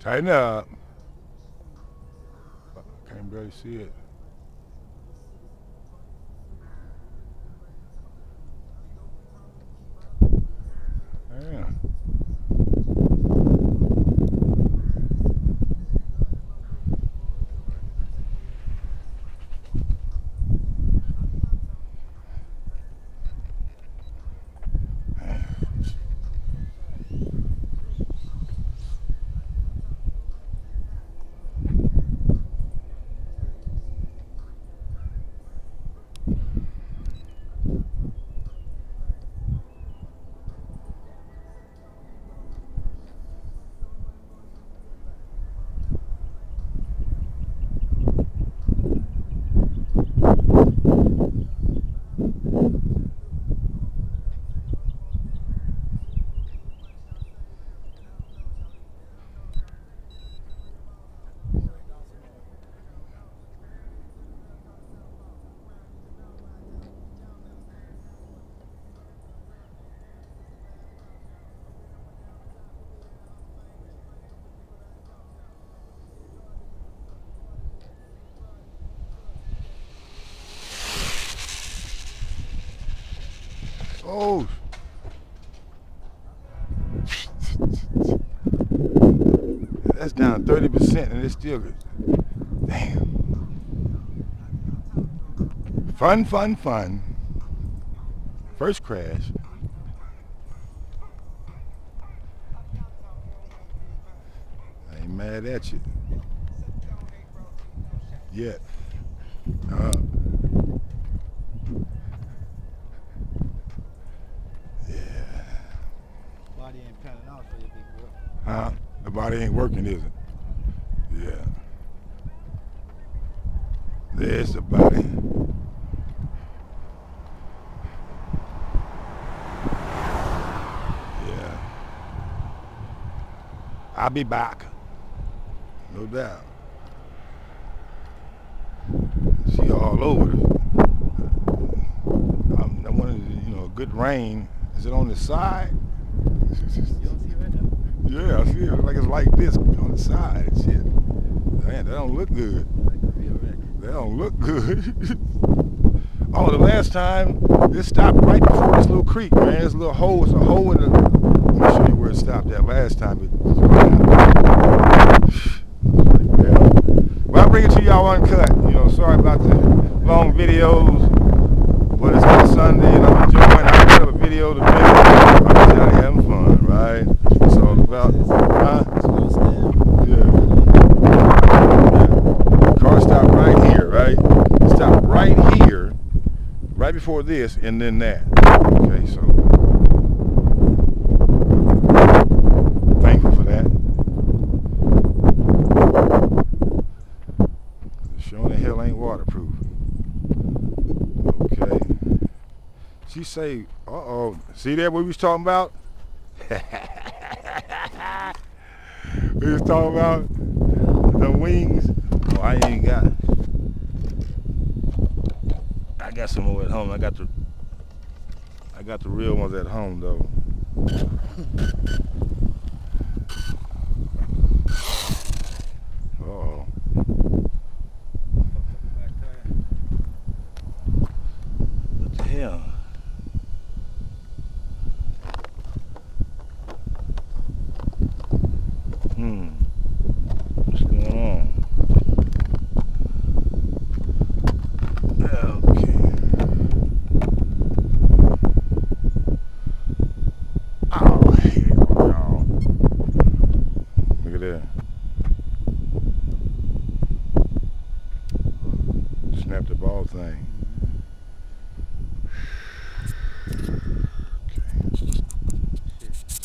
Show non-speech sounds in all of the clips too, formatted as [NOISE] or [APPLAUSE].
Tighten up. I Can't barely see it. Yeah. Oh. That's down 30% and it's still good. Damn. Fun, fun, fun. First crash. I ain't mad at you. Yet. Uh, Body ain't panning out for you, big boy. huh? The body ain't working, is it? Yeah. There's the body. Yeah. I'll be back. No doubt. She all over. I'm, I wanted, you know, a good rain. Is it on the side? Yeah, I see it like it's like this on the side and shit. Man, that don't look good. That don't look good. [LAUGHS] oh, the last time this stopped right before this little creek, man. A little hole. It's a hole in the. Let me show you where it stopped at last time. It, [SIGHS] well, I bring it to y'all uncut. You know, sorry about the long videos, but it's on Sunday and I'm enjoying. I put up a video to make. I'm just right? All about, huh? Yeah. Car stopped right here, right? Stopped right here, right before this, and then that. Okay, so thankful for that. Showing the hell ain't waterproof. Okay. She say, uh oh, see that what we was talking about? We was talking about the wings. Oh, I ain't got. I got some more at home. I got the. I got the real ones at home though. Oh. What the hell? Hmm. What's going on? Okay. Oh, hell no. Look at that. Snap the ball thing. Shit.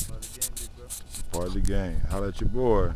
Part of the game, big bro. Part of the game. Holla at your boy.